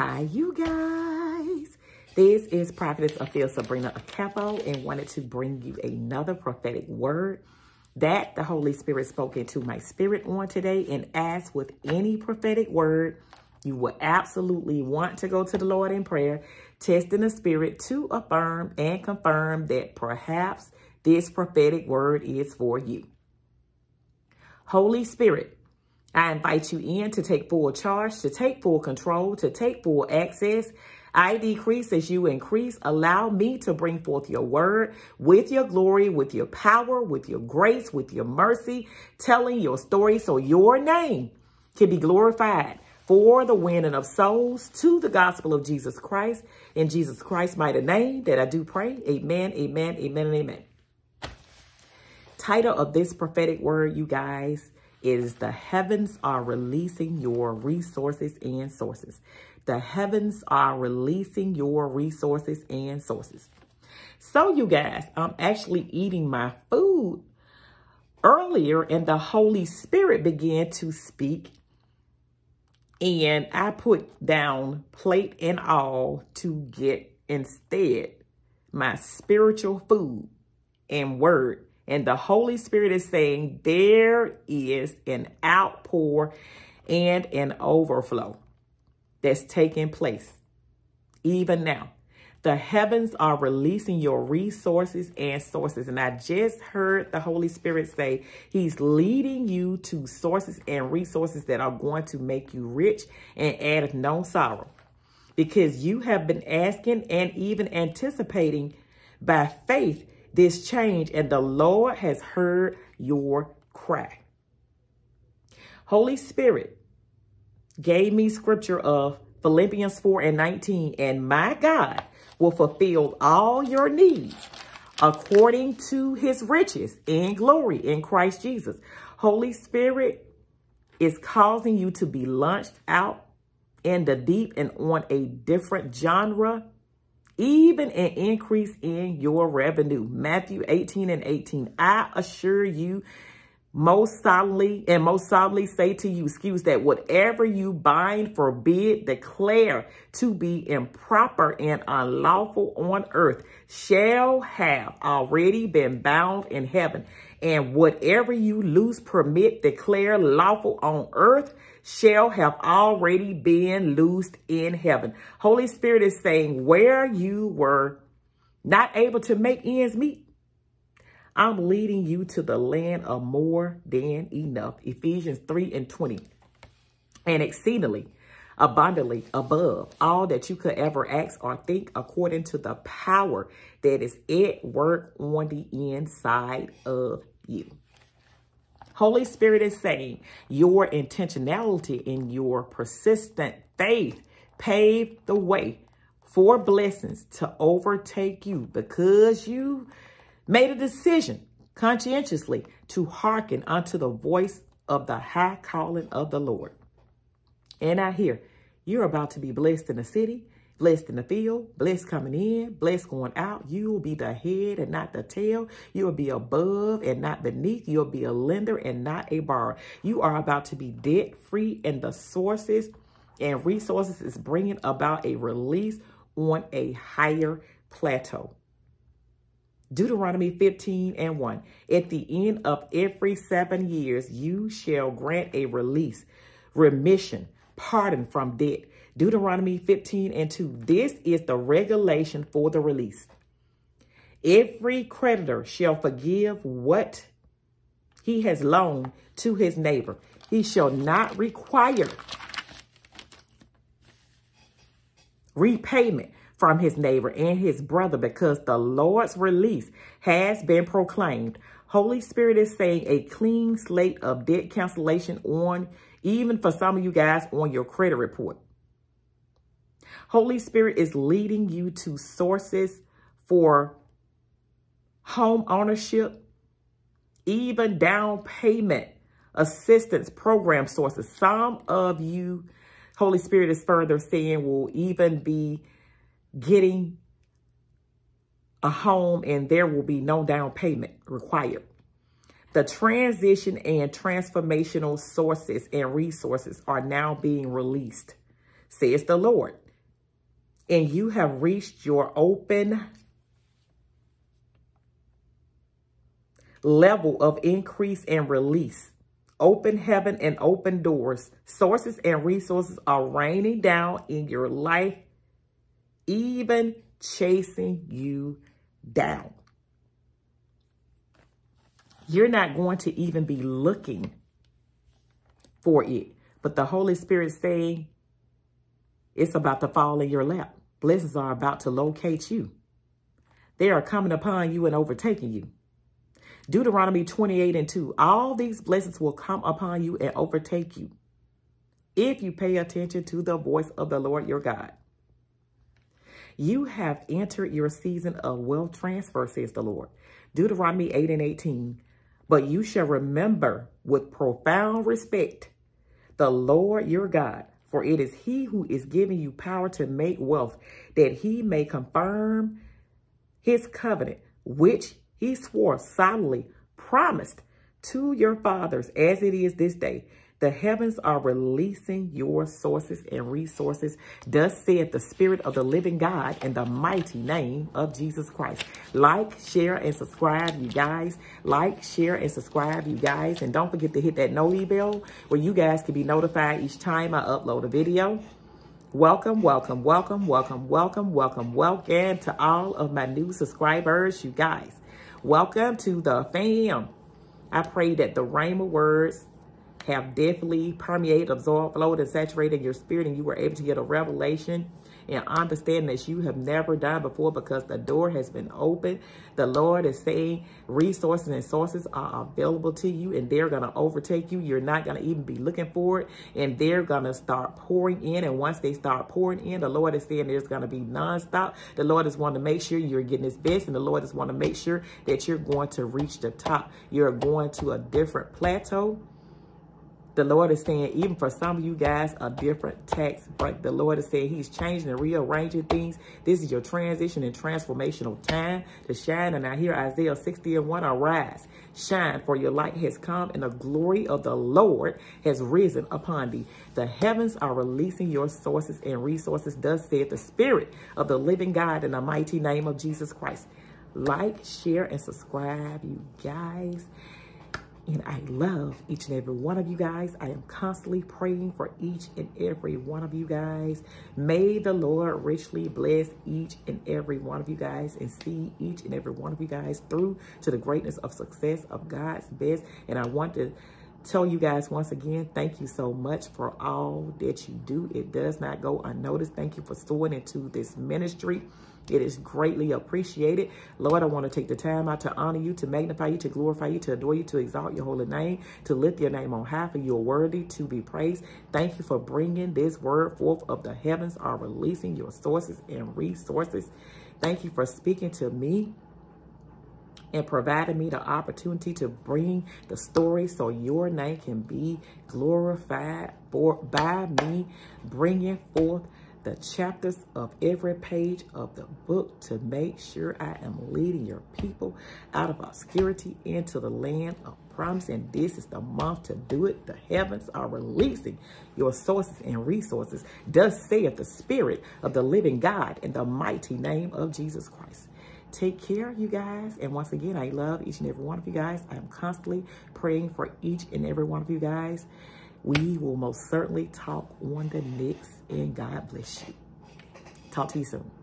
Hi, you guys. This is Prophetess Afia Sebrena Akakpo and wanted to bring you another prophetic word that the Holy Spirit spoke into my spirit on today. And as with any prophetic word, you will absolutely want to go to the Lord in prayer, testing the spirit to affirm and confirm that perhaps this prophetic word is for you. Holy Spirit, I invite you in to take full charge, to take full control, to take full access. I decrease as you increase. Allow me to bring forth your word with your glory, with your power, with your grace, with your mercy, telling your story so your name can be glorified for the winning of souls to the gospel of Jesus Christ. In Jesus Christ's mighty name that I do pray. Amen, amen, amen, and amen. Title of this prophetic word, you guys, is the heavens are releasing your resources and sources. The heavens are releasing your resources and sources. So you guys, I'm actually eating my food earlier and the Holy Spirit began to speak and I put down plate and all to get instead my spiritual food and word and the Holy Spirit is saying there is an outpour and an overflow that's taking place even now. The heavens are releasing your resources and sources. And I just heard the Holy Spirit say he's leading you to sources and resources that are going to make you rich and add no sorrow. Because you have been asking and even anticipating by faith this change, and the Lord has heard your cry. Holy Spirit gave me scripture of Philippians 4 and 19, and my God will fulfill all your needs according to his riches and glory in Christ Jesus. Holy Spirit is causing you to be launched out in the deep and on a different genre even an increase in your revenue. Matthew 18 and 18. I assure you, most solemnly and most solemnly say to you, excuse that whatever you bind, forbid, declare to be improper and unlawful on earth shall have already been bound in heaven. And whatever you loose, permit, declare lawful on earth shall have already been loosed in heaven. Holy Spirit is saying where you were not able to make ends meet, I'm leading you to the land of more than enough. Ephesians 3 and 20. And exceedingly, abundantly above all that you could ever ask or think according to the power that is at work on the inside of you. Holy Spirit is saying your intentionality and your persistent faith paved the way for blessings to overtake you because you made a decision conscientiously to hearken unto the voice of the high calling of the Lord. And I hear you're about to be blessed in the city Blessed in the field, blessed coming in, blessed going out. You will be the head and not the tail. You will be above and not beneath. You'll be a lender and not a borrower. You are about to be debt free and the sources and resources is bringing about a release on a higher plateau. Deuteronomy 15 and 1. At the end of every seven years, you shall grant a release, remission, pardon from debt Deuteronomy 15 and 2. This is the regulation for the release. Every creditor shall forgive what he has loaned to his neighbor. He shall not require repayment from his neighbor and his brother because the Lord's release has been proclaimed. Holy Spirit is saying a clean slate of debt cancellation on, even for some of you guys, on your credit report. Holy Spirit is leading you to sources for home ownership, even down payment assistance program sources. Some of you, Holy Spirit is further saying, will even be getting a home and there will be no down payment required. The transition and transformational sources and resources are now being released, says the Lord and you have reached your open level of increase and release. Open heaven and open doors. Sources and resources are raining down in your life, even chasing you down. You're not going to even be looking for it. But the Holy Spirit saying it's about to fall in your lap. Blessings are about to locate you. They are coming upon you and overtaking you. Deuteronomy 28 and 2. All these blessings will come upon you and overtake you if you pay attention to the voice of the Lord your God. You have entered your season of wealth transfer, says the Lord. Deuteronomy 8 and 18. But you shall remember with profound respect the Lord your God, for it is he who is giving you power to make wealth, that he may confirm his covenant, which he swore solemnly, promised to your fathers as it is this day. The heavens are releasing your sources and resources. Thus saith the Spirit of the living God in the mighty name of Jesus Christ. Like, share, and subscribe, you guys. Like, share, and subscribe, you guys. And don't forget to hit that notify bell where you guys can be notified each time I upload a video. Welcome, welcome, welcome, welcome, welcome, welcome, welcome to all of my new subscribers, you guys. Welcome to the fam. I pray that the Rhema words have definitely permeated, absorbed, flowed, and saturated your spirit, and you were able to get a revelation and understand that you have never done before because the door has been opened. The Lord is saying resources and sources are available to you and they're going to overtake you. You're not going to even be looking for it and they're going to start pouring in. And once they start pouring in, the Lord is saying there's going to be nonstop. The Lord is wanting to make sure you're getting his best and the Lord is wanting to make sure that you're going to reach the top. You're going to a different plateau the Lord is saying, even for some of you guys, a different tax break. The Lord is saying he's changing and rearranging things. This is your transition and transformational time to shine. And I hear Isaiah 60 and 1, arise, shine, for your light has come and the glory of the Lord has risen upon thee. The heavens are releasing your sources and resources, thus saith the Spirit of the living God in the mighty name of Jesus Christ. Like, share, and subscribe, you guys. And I love each and every one of you guys. I am constantly praying for each and every one of you guys. May the Lord richly bless each and every one of you guys and see each and every one of you guys through to the greatness of success of God's best. And I want to tell you guys once again, thank you so much for all that you do. It does not go unnoticed. Thank you for sowing into this ministry. It is greatly appreciated. Lord, I want to take the time out to honor you, to magnify you, to glorify you, to adore you, to exalt your holy name, to lift your name on high, for you are worthy to be praised. Thank you for bringing this word forth of the heavens are releasing your sources and resources. Thank you for speaking to me and providing me the opportunity to bring the story so your name can be glorified for by me, bringing forth the chapters of every page of the book to make sure I am leading your people out of obscurity into the land of promise. And this is the month to do it. The heavens are releasing your sources and resources, thus saith the Spirit of the living God in the mighty name of Jesus Christ. Take care, you guys. And once again, I love each and every one of you guys. I am constantly praying for each and every one of you guys. We will most certainly talk on the next, and God bless you. Talk to you soon.